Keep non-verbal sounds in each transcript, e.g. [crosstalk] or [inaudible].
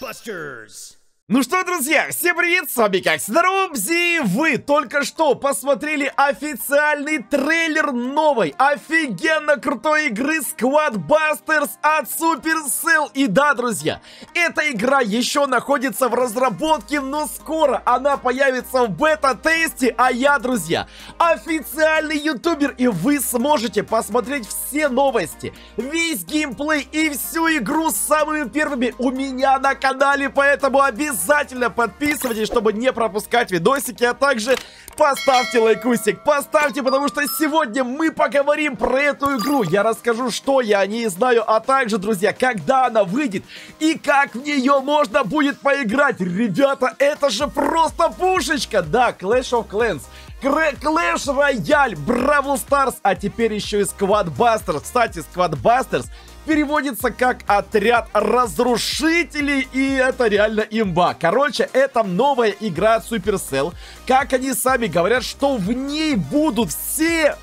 Busters. Ну что, друзья, всем привет, с вами как Снарубзи, вы только что посмотрели официальный трейлер новой, офигенно крутой игры Squad Busters от Supercell. И да, друзья, эта игра еще находится в разработке, но скоро она появится в бета-тесте, а я, друзья, официальный ютубер, и вы сможете посмотреть все новости, весь геймплей и всю игру с самыми первыми у меня на канале, поэтому обязательно обязательно подписывайтесь, чтобы не пропускать видосики, а также поставьте лайкусик, поставьте, потому что сегодня мы поговорим про эту игру. Я расскажу, что я о ней знаю, а также, друзья, когда она выйдет и как в нее можно будет поиграть. Ребята, это же просто пушечка! Да, Clash of Clans. Clash Royale, Бравл Старс, а теперь еще и Squad Busters. Кстати, Squad Busters переводится как отряд разрушителей, и это реально имба. Короче, это новая игра от Supercell. Как они сами говорят, что в ней будут все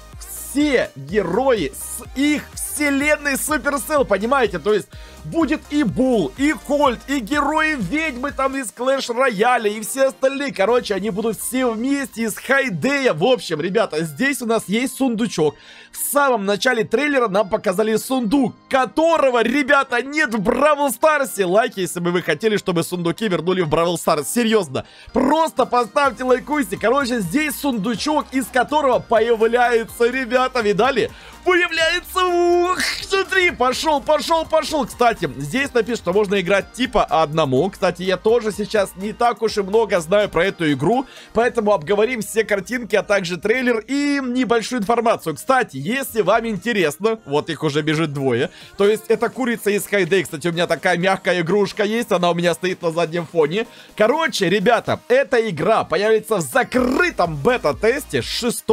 все герои с их вселенной Supercell, понимаете? То есть будет и Bull, и Colt, и герои ведьмы там из Clash Royale я, и все остальные. Короче, они будут все вместе из Hay Day я. В общем, ребята, здесь у нас есть сундучок. В самом начале трейлера нам показали сундук, которого, ребята, нет в Brawl Stars е. Лайки, если бы вы хотели, чтобы сундуки вернули в Brawl Stars. Серьезно. Просто поставьте лайкусик. Короче, здесь сундучок, из которого появляется, ребята, видали? Появляется, ух, смотри, пошел, пошел, пошел. Кстати, здесь написано, что можно играть типа одному. Кстати, я тоже сейчас не так уж и много знаю про эту игру, поэтому обговорим все картинки, а также трейлер и небольшую информацию. Кстати, если вам интересно, вот их уже бежит двое, то есть это курица из Хайдей. Кстати, у меня такая мягкая игрушка есть, она у меня стоит на заднем фоне. Короче, ребята, эта игра появится в закрытом бета-тесте 6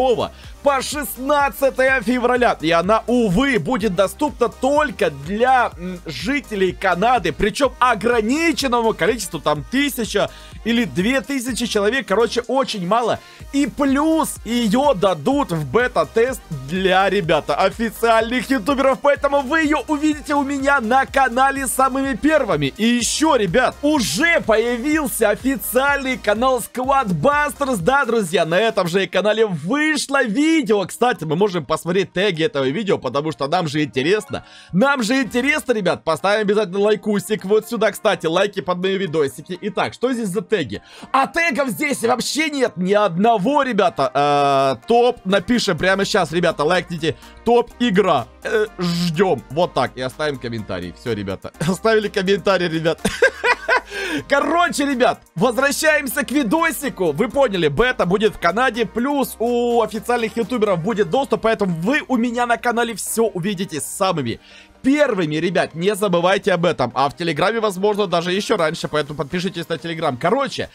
по 16 февраля. И она, увы, будет доступна только для жителей Канады. Причем ограниченному количеству, там, тысяча или две тысячи человек. Короче, очень мало. И плюс ее дадут в бета-тест для, ребята, официальных ютуберов. Поэтому вы ее увидите у меня на канале самыми первыми. И еще, ребят, уже появился официальный канал Squad Busters. Да, друзья, на этом же канале вышло видео, кстати, мы можем посмотреть теги этого видео, потому что нам же интересно. Нам же интересно, ребят, поставим обязательно лайкусик вот сюда, кстати, лайки под мои видосики. Итак, что здесь за теги? А тегов здесь вообще нет ни одного, ребята. Э, топ напишем прямо сейчас, ребята, лайкните. Топ игра. Э, ждем. Вот так. И оставим комментарий. Все, ребята. [laughs] Оставили комментарий, ребят. [laughs] Короче, ребят, возвращаемся к видосику. Вы поняли, бета будет в Канаде, плюс у официальных ютуберов будет доступ, поэтому вы у меня на канале все увидите самыми первыми, ребят, не забывайте об этом. А в Телеграме, возможно, даже еще раньше, поэтому подпишитесь на Телеграм. Короче,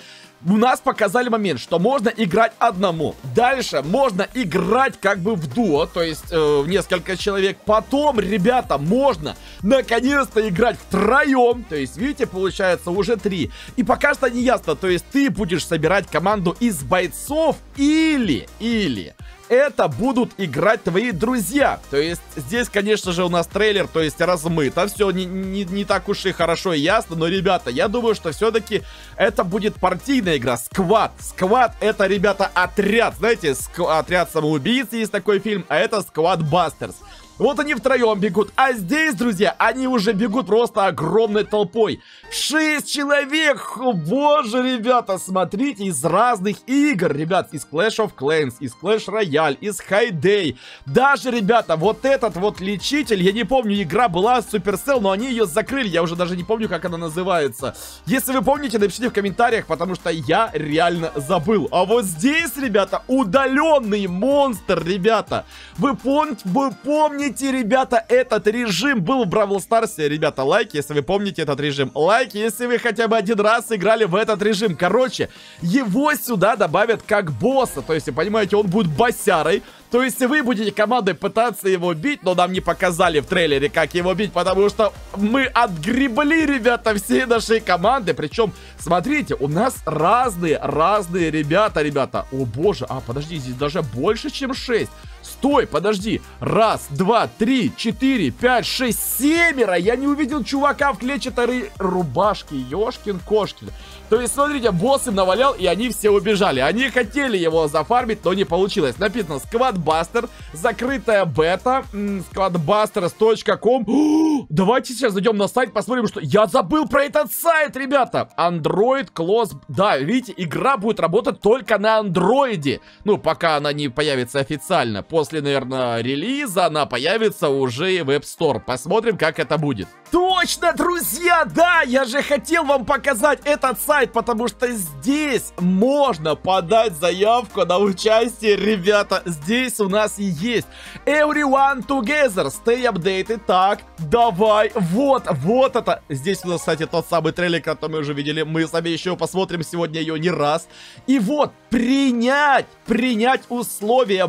у нас показали момент, что можно играть одному. Дальше можно играть как бы в дуо, то есть э, несколько человек. Потом, ребята, можно наконец-то играть втроем. То есть, видите, получается уже три. И пока что не ясно, то есть ты будешь собирать команду из бойцов или, или это будут играть твои друзья. То есть здесь, конечно же, у нас трейлер, то есть размыто. Все не, не, не так уж и хорошо и ясно. Но, ребята, я думаю, что все-таки это будет партийная игра. Сквад. Сквад это, ребята, отряд. Знаете, отряд самоубийц есть такой фильм, а это Сквад Бастерс. Вот они втроем бегут. А здесь, друзья, они уже бегут просто огромной толпой. Шесть человек! Боже, ребята, смотрите, из разных игр, ребят, из Clash of Clans, из Clash Royale, из Hayday. Даже, ребята, вот этот вот лечитель, я не помню, игра была Supercell, но они ее закрыли, я уже даже не помню, как она называется. Если вы помните, напишите в комментариях, потому что я реально забыл. А вот здесь, ребята, удаленный монстр, ребята. Вы помните, вы помните помните, ребята, этот режим был в Бравл Старсе. Ребята, лайки, если вы помните этот режим. Лайки, если вы хотя бы один раз играли в этот режим. Короче, его сюда добавят как босса. То есть, понимаете, он будет босярой. То есть вы будете командой пытаться его бить, но нам не показали в трейлере, как его бить, потому что мы отгребли, ребята, всей нашей команды. Причем, смотрите, у нас разные, разные ребята, ребята. О боже, а подожди, здесь даже больше, чем 6. Стой, подожди. Раз, два, три, четыре, пять, шесть, семеро. Я не увидел чувака в клетчатой рубашке. Ёшкин-кошкин. То есть, смотрите, босс им навалял, и они все убежали. Они хотели его зафармить, но не получилось. Написано Squadbuster, закрытая бета, squadbusters.com. [gasps] Давайте сейчас зайдем на сайт, посмотрим, что... Я забыл про этот сайт, ребята! Android Close... Да, видите, игра будет работать только на андроиде. Ну, пока она не появится официально. После, наверное, релиза она появится уже в App Store. Посмотрим, как это будет. Точно, друзья, да, я же хотел вам показать этот сайт, потому что здесь можно подать заявку на участие, ребята. Здесь у нас и есть Everyone Together, Stay Updated. Так, давай, вот, вот это. Здесь у нас, кстати, тот самый трейлер, который мы уже видели. Мы сами еще посмотрим сегодня ее не раз. И вот, принять, принять условия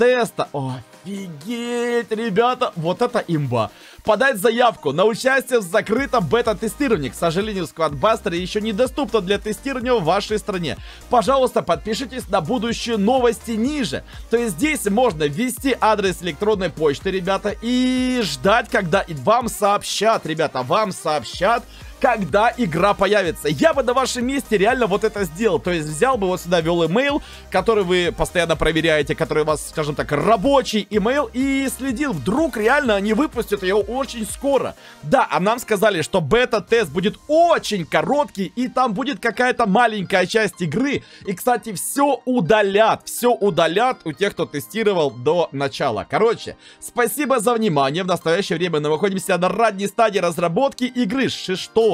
бета-теста. Офигеть, ребята, вот это имба подать заявку на участие в закрытом бета-тестировании. К сожалению, Squadbuster еще недоступно для тестирования в вашей стране. Пожалуйста, подпишитесь на будущие новости ниже. То есть здесь можно ввести адрес электронной почты, ребята, и ждать, когда вам сообщат, ребята, вам сообщат, когда игра появится. Я бы на вашем месте реально вот это сделал. То есть взял бы вот сюда, вел имейл, который вы постоянно проверяете, который у вас, скажем так, рабочий имейл, и следил. Вдруг реально они выпустят ее очень скоро. Да, а нам сказали, что бета-тест будет очень короткий, и там будет какая-то маленькая часть игры. И, кстати, все удалят. Все удалят у тех, кто тестировал до начала. Короче, спасибо за внимание. В настоящее время мы находимся на ранней стадии разработки игры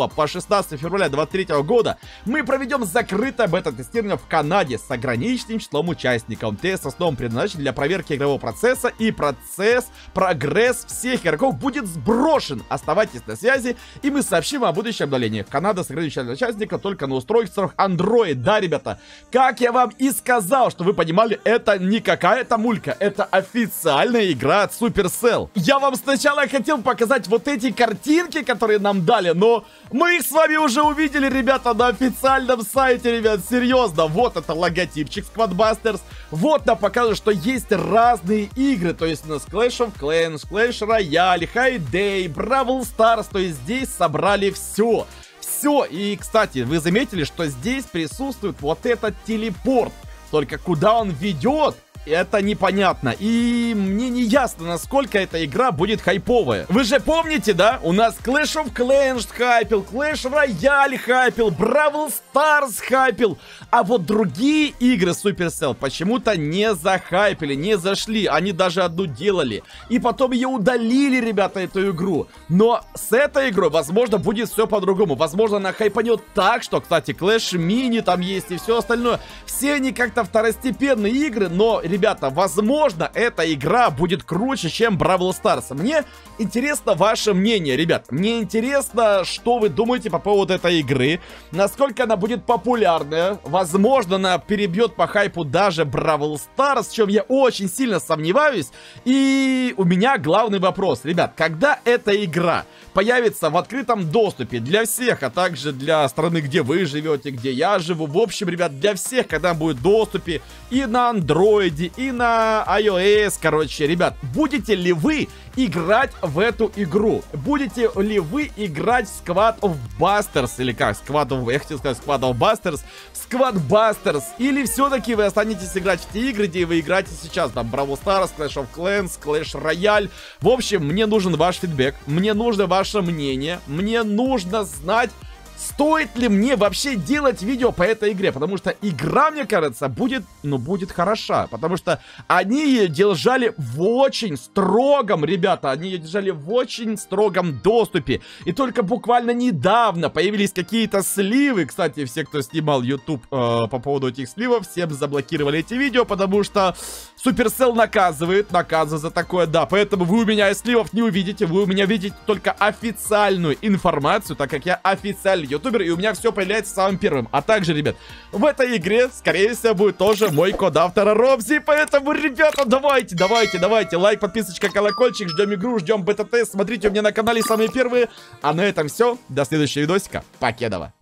6 по 16 февраля 2023 года мы проведем закрытое бета-тестирование в Канаде с ограниченным числом участников. Тест в основном предназначен для проверки игрового процесса и процесс, прогресс всех игроков будет сброшен. Оставайтесь на связи и мы сообщим о будущем обновлении. Канада с ограниченным участников только на устройствах Android. Да, ребята, как я вам и сказал, что вы понимали, это не какая-то мулька, это официальная игра от Supercell. Я вам сначала хотел показать вот эти картинки, которые нам дали, но мы их с вами уже увидели, ребята, на официальном сайте, ребят, серьезно. Вот это логотипчик Squadbusters. Вот нам показывают, что есть разные игры. То есть у нас Clash of Clans, Clash Royale, High Day, Brawl Stars. То есть здесь собрали все. Все. И, кстати, вы заметили, что здесь присутствует вот этот телепорт. Только куда он ведет, это непонятно. И мне не ясно, насколько эта игра будет хайповая. Вы же помните, да? У нас Clash of Clans хайпил, Clash Royale хайпил, Brawl Stars хайпил. А вот другие игры Supercell почему-то не захайпили, не зашли. Они даже одну делали. И потом ее удалили, ребята, эту игру. Но с этой игрой, возможно, будет все по-другому. Возможно, она хайпанет так, что, кстати, Clash Mini там есть и все остальное. Все они как-то второстепенные игры, но, ребята, возможно, эта игра будет круче, чем Бравл Старс. Мне интересно ваше мнение, ребят. Мне интересно, что вы думаете по поводу этой игры. Насколько она будет популярная. Возможно, она перебьет по хайпу даже Бравл Старс, в чем я очень сильно сомневаюсь. И у меня главный вопрос. Ребят, когда эта игра появится в открытом доступе для всех, а также для страны, где вы живете, где я живу. В общем, ребят, для всех, когда будет доступе и на андроиде, и на iOS, короче, ребят, будете ли вы играть в эту игру? Будете ли вы играть в Squad of Busters, или как, Squad of, я хотел сказать Squad of Busters, Squad Busters, или все-таки вы останетесь играть в те игры, где вы играете сейчас, там, Brawl Stars, Clash of Clans, Clash Royale, в общем, мне нужен ваш фидбэк, мне нужно ваше мнение, мне нужно знать, стоит ли мне вообще делать видео по этой игре, потому что игра, мне кажется, будет, ну, будет хороша, потому что они ее держали в очень строгом, ребята, они ее держали в очень строгом доступе, и только буквально недавно появились какие-то сливы, кстати, все, кто снимал YouTube э, по поводу этих сливов, всем заблокировали эти видео, потому что Supercell наказывает, наказывает за такое, да, поэтому вы у меня сливов не увидите, вы у меня видите только официальную информацию, так как я официально ютубер, и у меня все появляется самым первым. А также, ребят, в этой игре, скорее всего, будет тоже мой код автора Робзи, поэтому, ребята, давайте, давайте, давайте, лайк, подписочка, колокольчик, ждем игру, ждем бета-тест, смотрите у меня на канале самые первые. А на этом все, до следующего видосика, покедова.